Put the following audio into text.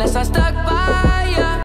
unless I stuck by